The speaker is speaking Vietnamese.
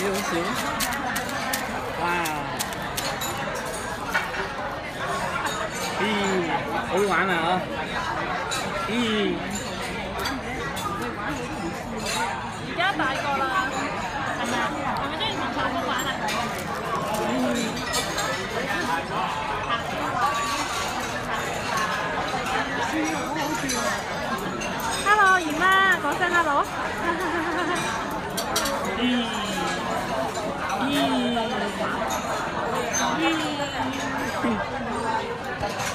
少少。哇！咦，好玩啊！咦，而家大个啦，系咪啊？系咪中意同细佬玩啊？ Hello，姨妈，讲声 hello。 Sim.